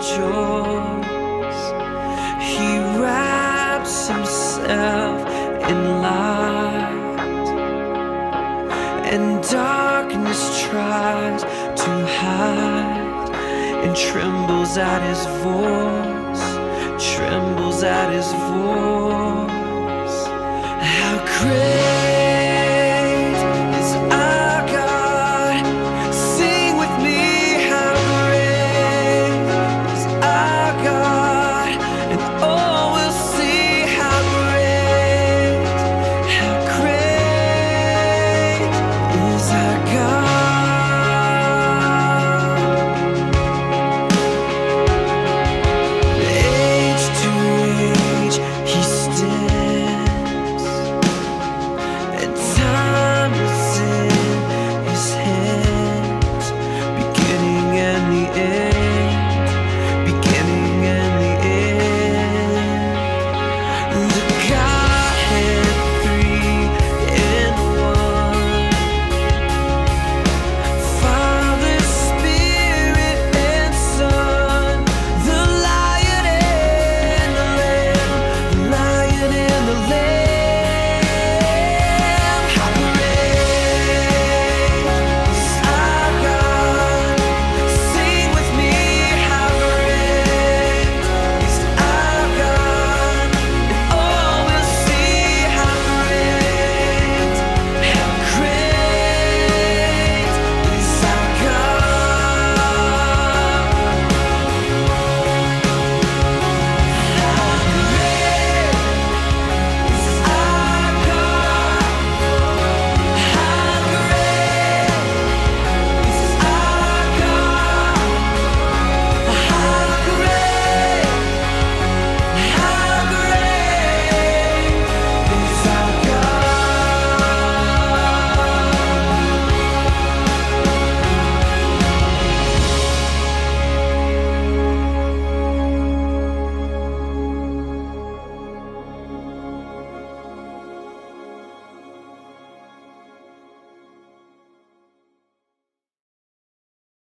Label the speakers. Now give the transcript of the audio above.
Speaker 1: rejoice. He wraps himself in light, and darkness tries to hide and trembles at his voice, trembles at his voice. How great!